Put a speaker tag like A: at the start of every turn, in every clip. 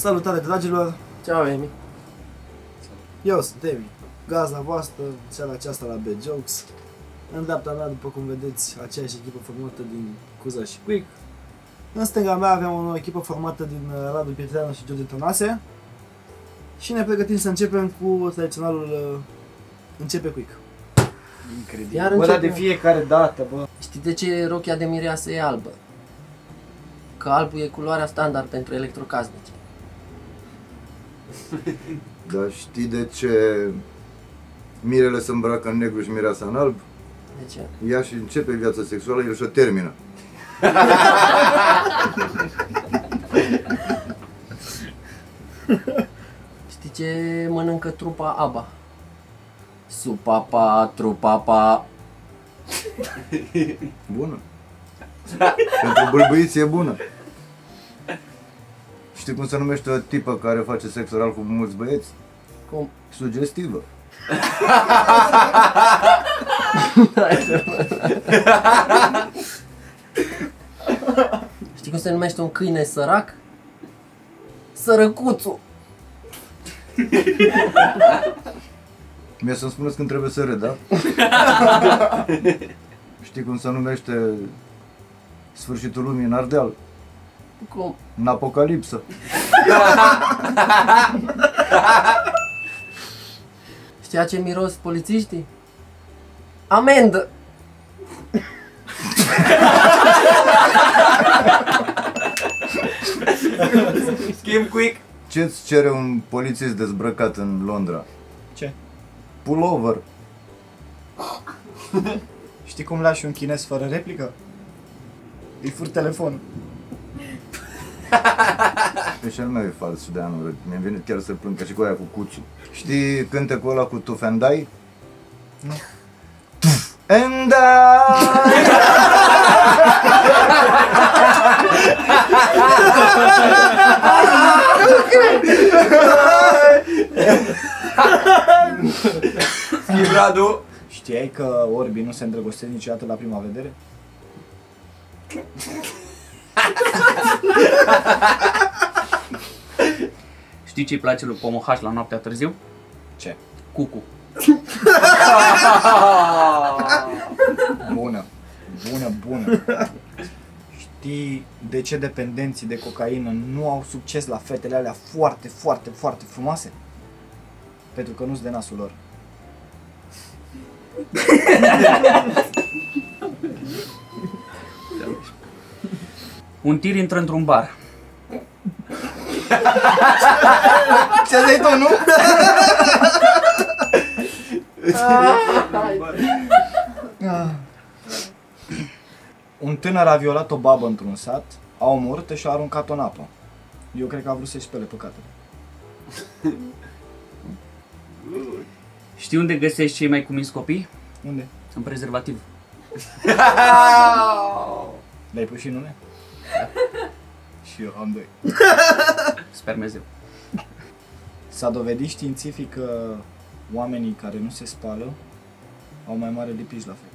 A: Salutare dragilor,
B: Ceau, Emi.
A: eu sunt Emi, gazda voastră, seara aceasta la Bad Jokes. În dreapta mea, după cum vedeți, aceeași echipă formată din Cuza și Quick. În stânga mea aveam o nouă echipă formată din uh, Radu Pietreanu și George Tănase. Și ne pregătim să începem cu tradiționalul uh, Începe Quick.
C: Incredibil.
B: Iar
C: bă, dar
B: începem.
C: de fiecare dată, bă.
B: Știi de ce rochia de mireasă e albă? Că albul e culoarea standard pentru electrocasnice.
D: Dar știi de ce mirele se îmbracă în negru și mireasa în alb?
B: De ce?
D: Ea și începe viața sexuală, el și-o termină.
B: Știi ce mănâncă trupa aba? Supapa, trupapa.
D: Bună. Pentru bâlbâiți e bună. Știi cum se numește o tipă care face sex oral cu mulți băieți?
B: Cum?
D: Sugestivă.
B: Știi cum se numește un câine sărac? Sărăcuțul.
D: Mie să-mi spuneți când trebuie să râd, da? Știi cum se numește sfârșitul lumii în Ardeal?
B: Cum?
D: În apocalipsă.
B: Știa ce miros polițiștii? Amendă!
C: Schimb quick.
D: Ce-ți cere un polițist dezbrăcat în Londra?
C: Ce?
D: Pullover.
C: Știi cum lași un chinez fără replică? Îi fur telefon.
D: Pe și al meu e fals și de anul râd. Mi-a venit chiar să plâng ca și cu aia cu cuțul. Știi cântecul ăla cu Tuf and Die?
C: Nu.
D: Tuf and Die!
C: Schimb Radu. Știai că orbii nu se îndrăgostesc niciodată la prima vedere?
E: Știi ce-i place lui Pomohaș la noaptea târziu?
C: Ce?
E: Cucu.
C: Bună. Bună, bună. Știi de ce dependenții de cocaină nu au succes la fetele alea foarte, foarte, foarte frumoase? Pentru că nu-s de nasul lor.
E: Un tir intră într-un bar.
C: Ce ai tu, nu? Un tânăr a violat o babă într-un sat, a omorât-o și a aruncat-o în apă. Eu cred că a vrut să-și spele păcatele.
E: Știi unde găsești cei mai cuminți copii?
C: Unde?
E: În prezervativ.
C: Le-ai pus și nume? și eu am doi.
E: Spermezeu.
C: S-a dovedit științific că oamenii care nu se spală au mai mare lipici la fel.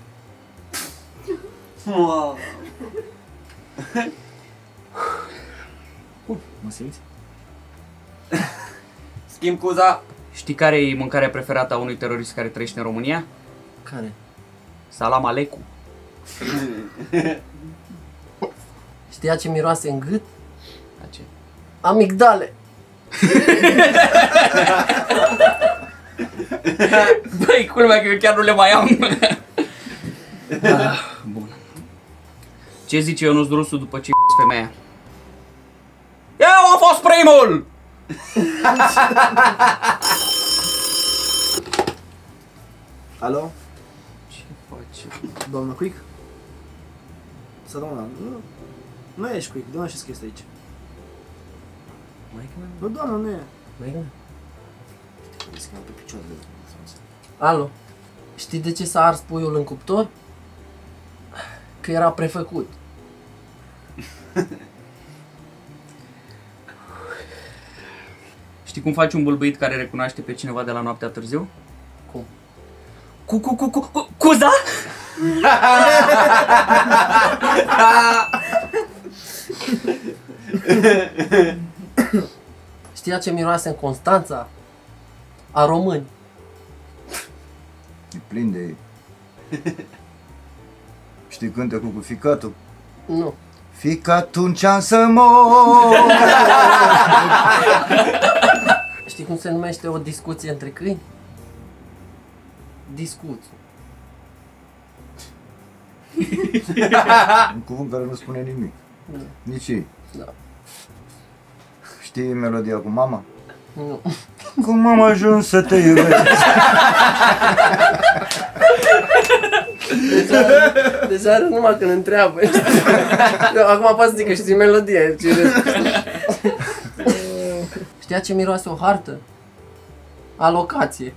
C: Mă simți?
F: Schimb cuza.
E: Știi care e mâncarea preferată a unui terorist care trăiește în România?
B: Care?
E: Salam aleikum.
B: Știa ce miroase în gât?
E: La ce?
B: Amigdale!
E: Băi, culmea că eu chiar nu le mai am. ah, bun. Ce zice Ionuț Drusu după ce femeia? Eu am fost primul!
A: Alo?
B: Ce face?
A: Doamna Quick? Să doamna, nu, nu ești Quick, doamna și este aici.
B: Mai că
A: Nu, doamna, nu e.
B: mai că
A: Îi scrie pe picioarele.
B: Alo? Știi de ce s-a ars puiul în cuptor? Că era prefăcut.
E: Știi cum faci un bâlbâit care recunoaște pe cineva de la noaptea târziu?
B: Cum?
E: Cu, cu, cu, cu, cu, cuza?
B: Știi la ce miroase în Constanța? A români.
D: E plin de ei. Știi cântecul cu ficatul?
B: Nu.
D: Fica atunci am să mor
B: Știi cum se numește o discuție între câini? Discuție.
D: Un cuvânt care nu spune nimic.
B: Da.
D: Nici ei.
B: Da.
D: Știi melodia cu mama?
B: Nu.
D: Cum am ajuns să te iubesc?
B: Deja râd numai când întreabă. Eu Acum poți să zic că știi melodie. ce râd. Știa ce miroase o hartă? Alocație.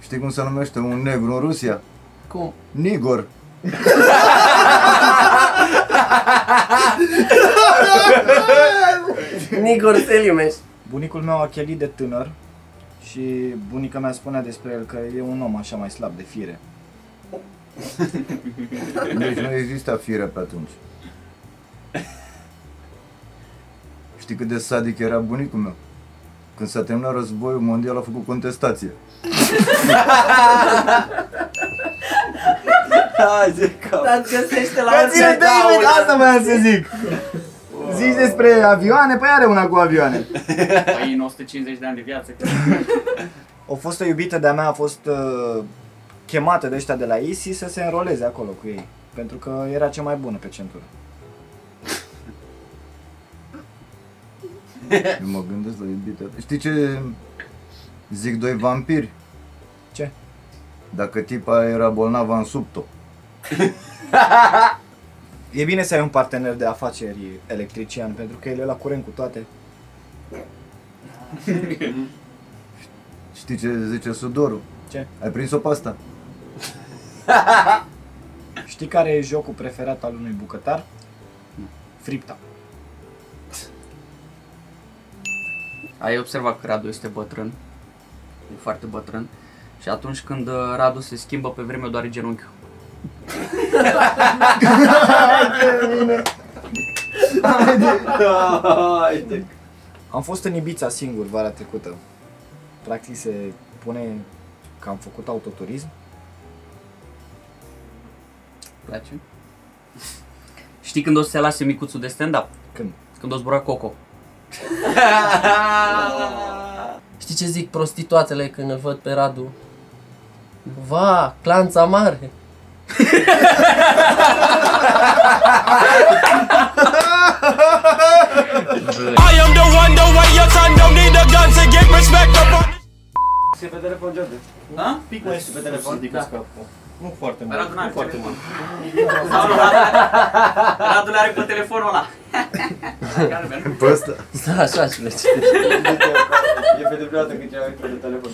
D: Știi cum se numește un negru în Rusia?
B: Cum?
D: Nigor.
B: Nigor Selimeș.
C: Bunicul meu a chelit de tânăr și bunica mea spunea despre el că e un om așa mai slab de fire.
D: Deci nu exista fire pe atunci. Știi cât de sadic era bunicul meu? Când s-a terminat războiul mondial a făcut contestație.
C: Hai, zic că...
B: Dar găsește la
C: Ține
B: orice
C: David,
B: gaură.
C: asta voiam să zic. Zici despre avioane, păi are una cu avioane.
E: Păi în 150 de ani de viață. că-
C: O fostă iubită de-a mea a fost uh, chemată de ăștia de la ISI să se înroleze acolo cu ei. Pentru că era cea mai bună pe centură.
D: Eu mă gândesc la iubita. Știi ce zic doi vampiri?
C: Ce?
D: Dacă tipa era bolnavă în subto.
C: E bine să ai un partener de afaceri electrician, pentru că el e la curent cu toate.
D: Știi ce zice Sudoru?
C: Ce?
D: Ai prins-o pe asta?
C: Știi care e jocul preferat al unui bucătar? Fripta.
E: Ai observat că Radu este bătrân. E foarte bătrân. Și atunci când uh, Radu se schimbă pe vreme doar genunchiul.
C: Am fost în Ibiza singur vara trecută. Practic se pune că am făcut autoturism.
E: Place? Știi când o să se lase micuțul de stand-up?
C: Când?
E: Când o zbura Coco.
B: Știi ce zic prostituatele când îl văd pe Radu? Va, clanța mare.
F: I am the one, the way your son don't need a gun to get respect up on
G: Se pe telefon, George.
E: Da?
G: Pic mai este pe telefon. Ridică
B: Da.
G: scapul. Nu foarte mult.
E: Radu n-are
G: nu foarte
E: telefon.
G: mult.
E: Sau nu, Radu, Radu le-are pe telefonul ăla. Care merg?
D: Pe ăsta?
B: Da, așa și le
G: E pe de prima dată când cineva pe telefon.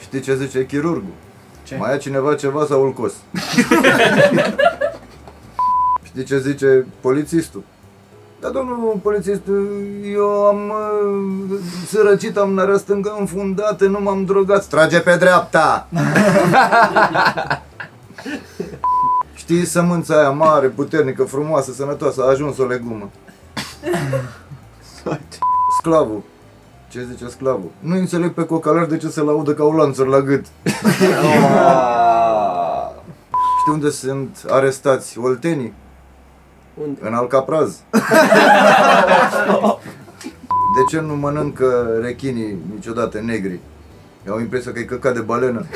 D: Știi ce zice chirurgul?
C: Ce?
D: Mai ia cineva ceva sau îl cos? Știi ce zice polițistul? Da, domnul polițist, eu am uh, sărăcit, am narea stângă înfundată, nu m-am drogat. Trage pe dreapta! Știi sămânța aia mare, puternică, frumoasă, sănătoasă, a ajuns o legumă. Sclavul. Ce zice sclavul? Nu înțeleg pe cocalar de ce se laudă ca o lanțuri la gât. Știi unde sunt arestați oltenii?
B: Unde?
D: În Alcapraz. De ce nu mănâncă rechinii niciodată negri? Eu am impresia că e căcat de balenă.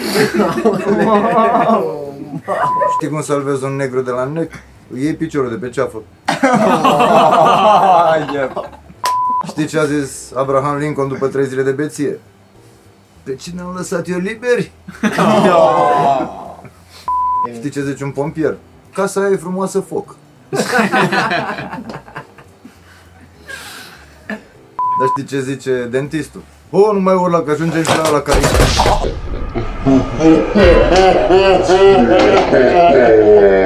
D: Știi cum salvezi un negru de la nec? Îi iei piciorul de pe ceafă. Știi ce a zis Abraham Lincoln după trei zile de beție? Pe cine am lăsat eu liberi? Știi ce zice un pompier? Casa aia e frumoasă foc. Dar știi ce zice dentistul? O, nu mai urla că ajungem și la ăla care e